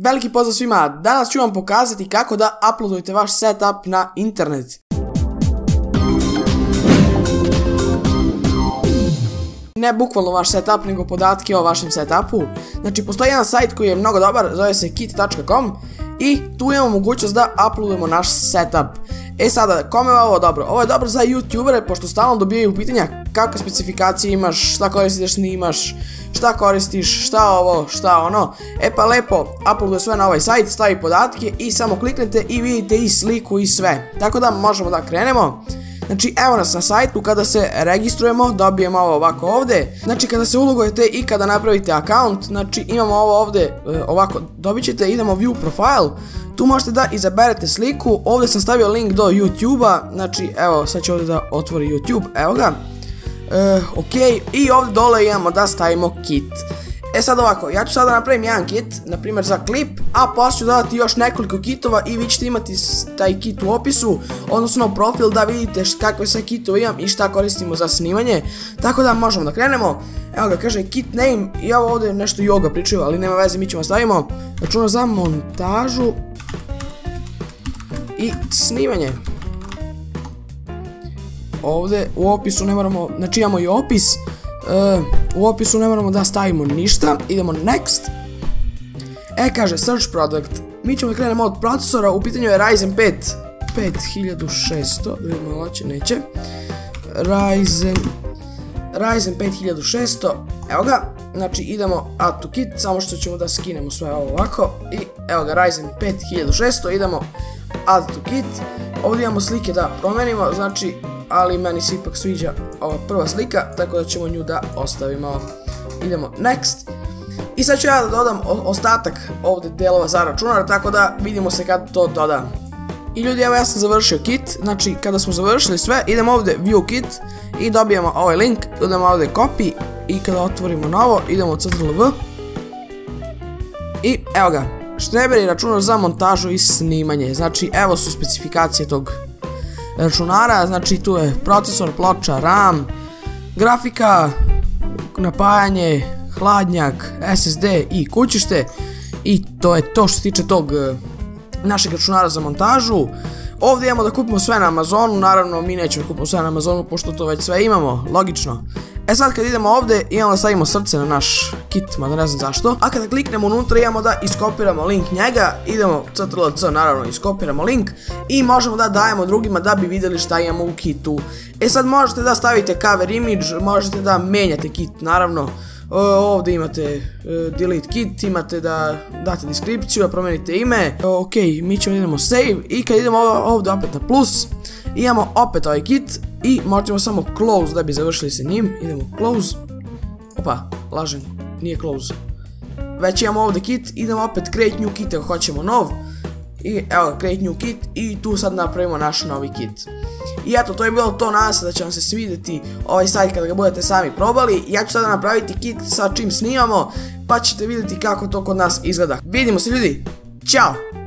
Veliki pozdrav svima, danas ću vam pokazati kako da uploadujete vaš setup na internet. Ne bukvalno vaš setup, nego podatke o vašem setupu. Znači, postoji jedan sajt koji je mnogo dobar, zove se kit.com i tu imamo mogućnost da uploadujemo naš setup. E sada, kome je ovo dobro? Ovo je dobro za youtubere, pošto stalno dobijaju pitanja kakve specifikacije imaš, šta koristiš snimaš, šta koristiš, šta ovo, šta ono. E pa lepo, uploaduje sve na ovaj sajt, stavi podatke i samo kliknete i vidite i sliku i sve. Tako da možemo da krenemo. Znači evo nas na sajtu, kada se registrujemo dobijemo ovo ovako ovdje. Znači kada se ulogujete i kada napravite account, znači imamo ovo ovdje e, ovako, dobit ćete, idemo view profile. Tu možete da izaberete sliku, ovdje sam stavio link do YouTube-a, znači evo sad ću ovdje da otvori YouTube, evo ga. E, ok, i ovdje dole imamo da stavimo kit. E sad ovako, ja ću sada napravim jedan kit, na primjer za klip, a poslije ću dodati još nekoliko kitova i vi ćete imati taj kit u opisu, odnosno profil da vidite kakve sve kitove imam i šta koristimo za snimanje, tako da možemo da krenemo. Evo ga, kaže kit name i ovo ovdje nešto yoga pričaju, ali nema veze, mi ćemo stavimo računa za montažu i snimanje. Ovdje u opisu ne moramo, znači imamo i opis, U opisu ne moramo da stavimo ništa, idemo next. E, kaže, search product. Mi ćemo krenemo od procesora, u pitanju je Ryzen 5 5600, da vidimo će, neće. Ryzen, Ryzen 5600, evo ga, znači idemo add to kit, samo što ćemo da skinemo sve ovo ovako i evo ga Ryzen 5600, idemo add to kit, ovdje imamo slike da promenimo, znači ali meni se ipak sviđa ova prva slika, tako da ćemo nju da ostavimo. Idemo next. I sad ću ja da dodam ostatak ovdje delova za računar, tako da vidimo se kad to dodam. I ljudi, evo ja sam završio kit, znači kada smo završili sve, idemo ovdje view kit i dobijemo ovaj link, idemo ovdje copy i kada otvorimo novo, idemo ctrl v i evo ga, štreber računar za montažu i snimanje, znači evo su specifikacije tog računara, znači tu je procesor, ploča, RAM, grafika, napajanje, hladnjak, SSD i kućište i to je to što se tiče tog e, našeg računara za montažu. Ovdje imamo da kupimo sve na Amazonu, naravno mi nećemo kupimo sve na Amazonu pošto to već sve imamo, logično. E sad kad idemo ovdje imamo da stavimo srce na naš kit, mada ne znam zašto. A kada kliknemo unutra imamo da iskopiramo link njega, idemo CTRL-C naravno iskopiramo link i možemo da dajemo drugima da bi vidjeli šta imamo u kitu. E sad možete da stavite cover image, možete da menjate kit naravno. Ovdje imate e, delete kit, imate da date deskripciju, da promijenite ime. ok, mi ćemo idemo save i kad idemo ovdje opet na plus, imamo opet ovaj kit i možemo samo close da bi završili sa njim. Idemo close. Opa, lažem, nije close. Već imamo ovdje kit, idemo opet create new kit ako hoćemo nov. I evo create new kit i tu sad napravimo naš novi kit. I eto, to je bilo to, nadam da će vam se svidjeti ovaj sajt kada ga budete sami probali. Ja ću sada napraviti kit sa čim snimamo, pa ćete vidjeti kako to kod nas izgleda. Vidimo se ljudi, Ćao!